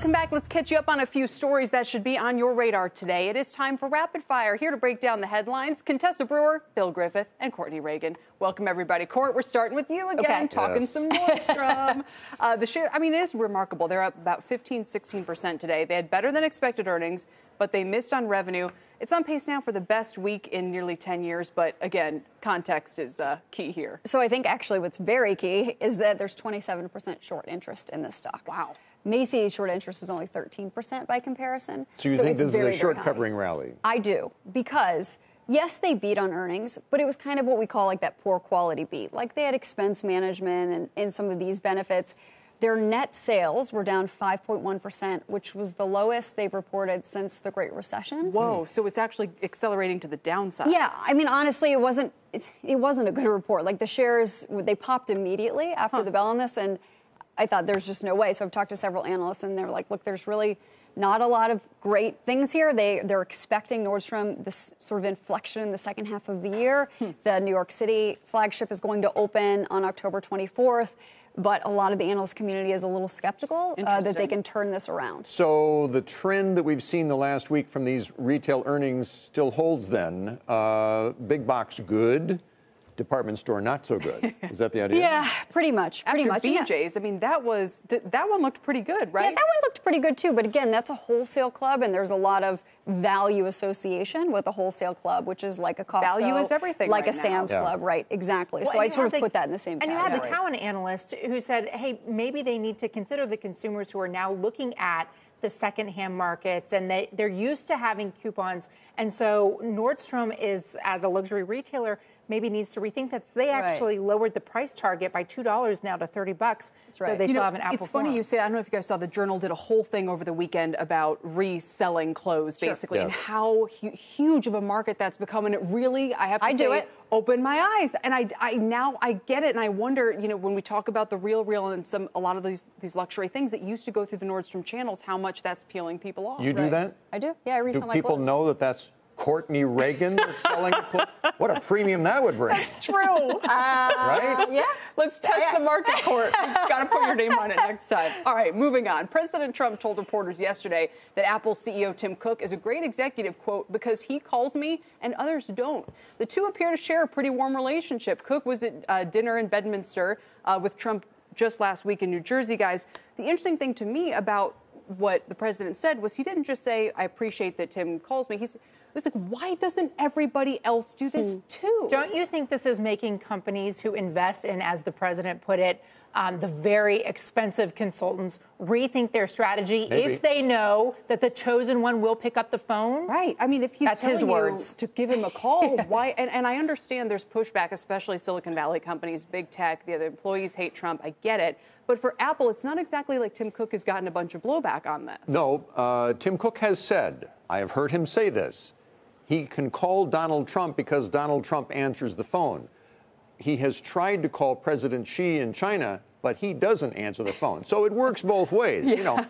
Welcome back. Let's catch you up on a few stories that should be on your radar today. It is time for Rapid Fire. Here to break down the headlines, Contessa Brewer, Bill Griffith, and Courtney Reagan. Welcome, everybody. Court, we're starting with you again, Okay. talking Yes. some Nordstrom. uh, the share, I mean, it is remarkable. They're up about 15, 16% today. They had better than expected earnings, but they missed on revenue. It's on pace now for the best week in nearly 10 years, but again, context is uh, key here. So I think actually what's very key is that there's 27% short interest in this stock. Wow. Macy's short interest is only 13% by comparison. So you think it's this very, is a very short high. covering rally? I do because yes, they beat on earnings, but it was kind of what we call like that poor quality beat. Like they had expense management and, and some of these benefits. Their net sales were down 5.1%, which was the lowest they've reported since the Great Recession. Whoa, so it's actually accelerating to the downside. Yeah, I mean, honestly, it wasn't it, it wasn't a good report. Like the shares, they popped immediately after the bell on this, and I thought there's just no way. So I've talked to several analysts, and they're like, look, there's really not a lot of great things here. They they're expecting Nordstrom this sort of inflection in the second half of the year. The New York City flagship is going to open on October 24th. But a lot of the analyst community is a little skeptical uh, that they can turn this around. So the trend that we've seen the last week from these retail earnings still holds then. Uh, big box good, department store not so good. Is that the idea? Yeah, pretty much. Pretty After much. yeah. BJ's, I mean, that was that one looked pretty good, right? Yeah, that one looked pretty good too. But again, that's a wholesale club, and there's a lot of value association with a wholesale club, which is like a Costco, Value is everything like right a now. Sam's Yeah. Club, right? Exactly. Well, so I sort of the- put that in the same And you had the category. Cowen analyst who said, hey, maybe they need to consider the consumers who are now looking at the secondhand markets and they, they're used to having coupons. And so Nordstrom is, as a luxury retailer, maybe needs to rethink that. So they Right. actually lowered the price target by $2 now to 30 bucks. That's right. So they You still know, have an Apple it's funny you say. I don't know if you guys saw the Journal did a whole thing over the weekend about reselling clothes, basically, and how hu- huge of a market that's become. And it really, I have to I say, do it. opened my eyes. And I, I now I get it, and I wonder, you know, when we talk about the real, real, and some a lot of these these luxury things that used to go through the Nordstrom channels, how much that's peeling people off. You do Right. that? I do. Yeah, I Do resell my people clothes. know that that's Courtney Reagan that's selling the clothes? What a premium that would bring, True. right? Yeah. Let's test Yeah. the market court. Got to put your name on it next time. All right, moving on. President Trump told reporters yesterday that Apple CEO Tim Cook is a great executive, quote, because he calls me and others don't. The two appear to share a pretty warm relationship. Cook was at uh, dinner in Bedminster uh, with Trump just last week in New Jersey, guys. The interesting thing to me about what the president said was he didn't just say, I appreciate that Tim calls me. He's, he was like, why doesn't everybody else do this hmm. too? Don't you think this is making companies who invest in, as the president put it, um, the very expensive consultants rethink their strategy Maybe. if they know that the chosen one will pick up the phone? Right. I mean, if he's That's his telling you words. to give him a call, why? And, and I understand there's pushback, especially Silicon Valley companies, big tech. The other employees hate Trump. I get it. But for Apple, it's not exactly like Tim Cook has gotten a bunch of blowback on this. No, uh, Tim Cook has said, I have heard him say this. He can call Donald Trump because Donald Trump answers the phone. He has tried to call President Xi in China, but he doesn't answer the phone. So it works both ways. You know,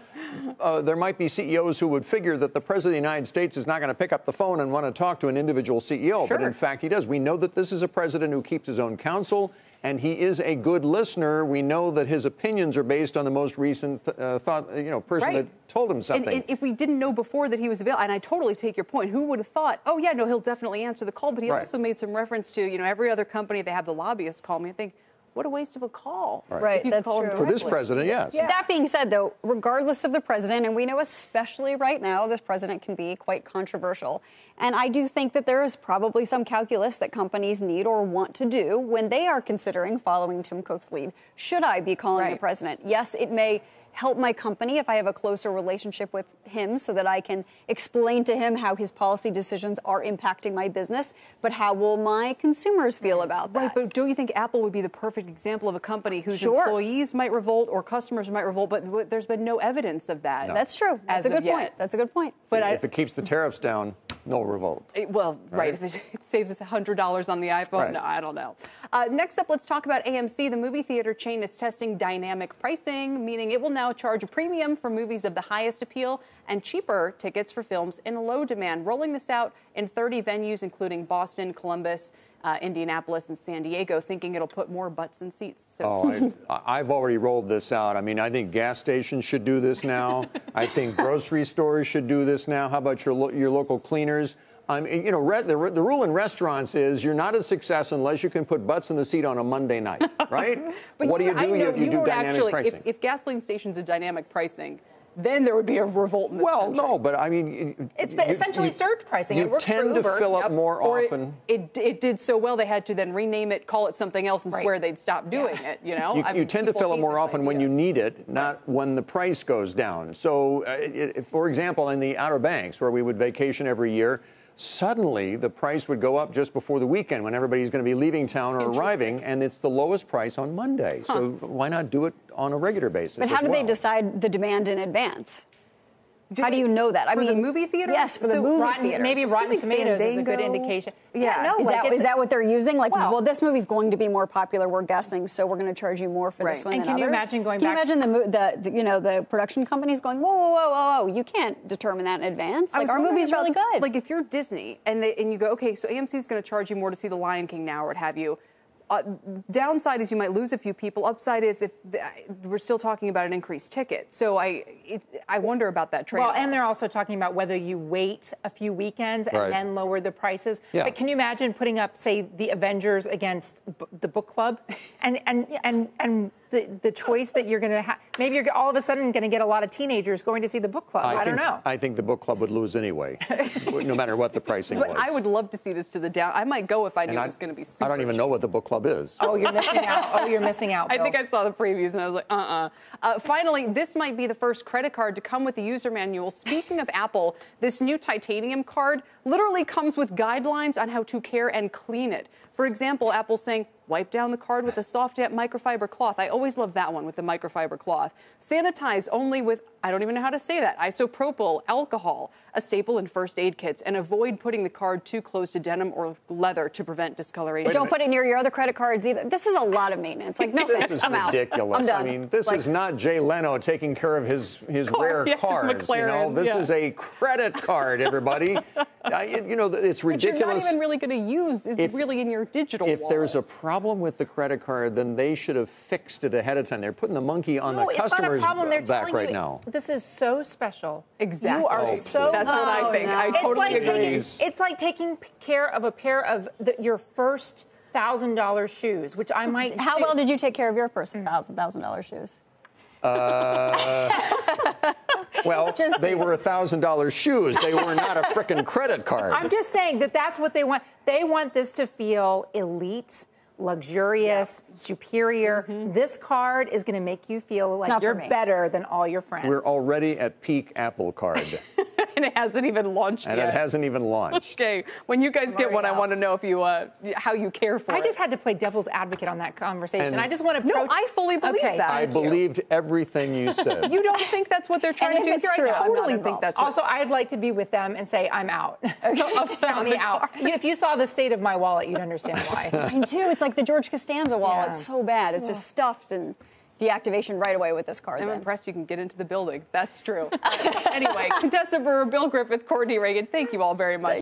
uh, there might be CEOs who would figure that the President of the United States is not going to pick up the phone and want to talk to an individual CEO, but in fact he does. We know that this is a president who keeps his own counsel. And he is a good listener. We know that his opinions are based on the most recent uh, thought, you know, person Right. that told him And, something. and if we didn't know before that he was available, and I totally take your point, who would have thought, oh, yeah, no, he'll definitely answer the call. But he Right. also made some reference to, you know, every other company, they have the lobbyists call me. I think, what a waste of a call. Right, If that's call him true. For this president, yes. Yeah. That being said, though, regardless of the president, and we know especially right now, this president can be quite controversial. And I do think that there is probably some calculus that companies need or want to do when they are considering following Tim Cook's lead. Should I be calling the president? Yes, it may help my company if I have a closer relationship with him so that I can explain to him how his policy decisions are impacting my business. But how will my consumers feel about that? Right, but don't you think Apple would be the perfect example of a company whose Sure. employees might revolt or customers might revolt, but there's been no evidence of that? That's true. That's a of good yet. point. That's a good point. But I, if it keeps the tariffs down, no revolt. It- Well, right. Right. If it, it saves us $100 on the iPhone, Right. no, I don't know. Uh, next up, let's talk about AMC. The movie theater chain is testing dynamic pricing, meaning it will now charge a premium for movies of the highest appeal and cheaper tickets for films in low demand, rolling this out in 30 venues, including Boston, Columbus, uh, Indianapolis, and San Diego, thinking it'll put more butts in seats. So Oh, I, I've already rolled this out. I mean, I think gas stations should do this now. I think grocery stores should do this now. How about your lo- your local cleaners? I mean, you know, re- the, the rule in restaurants is you're not a success unless you can put butts in the seat on a Monday night, right? But what do you do? know you, you do dynamic actually, pricing. If, if gasoline stations are dynamic pricing, then there would be a revolt in this well, country. no, but I mean, you- It's you- essentially you- surge pricing. You It works for tend to fill up Yep. more Or it- often. It, it, did so well they had to then rename it, call it something else, and Right. swear they'd stop doing it. You know, You, I you mean, tend to fill it hate more this often when you need it, not when the price goes down. So, uh, i i for example, in the Outer Banks, where we would vacation every year, suddenly the price would go up just before the weekend when everybody's going to be leaving town or arriving, and it's the lowest price on Monday. So why not do it on a regular basis? But how do they decide the demand in advance? Do how they- do you know that? I for mean, the movie theater? Yes, for the movie Rotten, theaters. maybe Rotten Like Tomatoes is a good indication. Yeah. no, Is like that that what they're using? Like, Wow. well, this movie's going to be more popular. We're guessing, so we're going to charge you more for this one And than can you others. imagine going Can you imagine the, the, the you know the production companies going, whoa, whoa, whoa, whoa, whoa! You can't determine that in advance. Like our movie's about, really good. Like if you're Disney and they, and you go, okay, so AMC is going to charge you more to see The Lion King now, or what have you. Uh, downside is you might lose a few people. Upside is if the, we're still talking about an increased ticket. So I it, I wonder about that trade. Well, and they're also talking about whether you wait a few weekends and Right. then lower the prices. Yeah. But can you imagine putting up, say, the Avengers against b- the book club, and and and and the, the choice that you're going to have? Maybe you're all of a sudden going to get a lot of teenagers going to see the book club. I, don't know. I think the book club would lose anyway, no matter what the pricing but was. I would love to see this to the down. I might go if I knew And it was going to be. Super I don't even cheap. know what the book club is. oh, you're missing out. Oh, you're missing out. I think I saw the previews and I was like, uh-uh. uh Finally, this might be the first credit card to come with the user manual. Speaking of Apple, this new titanium card literally comes with guidelines on how to care and clean it. For example, Apple's saying, wipe down the card with a soft damp microfiber cloth. I always love that one with the microfiber cloth. Sanitize only with, I don't even know how to say that, isopropyl alcohol, a staple in first aid kits, and avoid putting the card too close to denim or leather to prevent discoloration. Don't put it near your other credit cards either. This is a lot of maintenance. Like, no This thanks. is I'm out. ridiculous. I'm done. I mean, this Like, is not Jay Leno taking care of his his Car- rare yes, cars. You know, this yeah. is a credit card. Everybody, I, you know, it's Which you're ridiculous. not even really going to use. Is If- really in your digital if wallet. there's a problem with the credit card, then they should have fixed it ahead of time. They're putting the monkey on No, the it's not a customer's back right now. This is so special. Exactly. You are Oh, so. That's what I Oh, think. no. I It's It's totally like agree. taking. It's like taking care of a pair of the, your first thousand dollar shoes, which I might. How do. well did you take care of your first thousand thousand dollar shoes? Uh, well, Just they were thousand dollars shoes. They were not a frickin' credit card. I'm just saying that that's what they want. They want this to feel elite, luxurious, superior. This card is going to make you feel like Not you're better than all your friends. We're already at peak Apple Card, and it hasn't even launched and yet. And it hasn't even launched. Okay, when you guys get already one, I want to know if you uh, how you care for I it. I just had to play devil's advocate on that conversation. And- I just want to. No, I fully believe Okay, that. I thank you. believed everything you said. You don't think that's what they're trying And to do it's here? true, I I'm not totally think involved. that's what Also, I'd like to be with them and say I'm out. Count me out. You- If you saw the state of my wallet, you'd understand why. Mine too. It's like the George Costanza wallet. Yeah. It's so bad. It's just stuffed and deactivation right away with this card. I'm then. impressed you can get into the building. That's true. anyway, Contessa Brewer, Bill Griffith, Courtney Reagan, thank you all very much.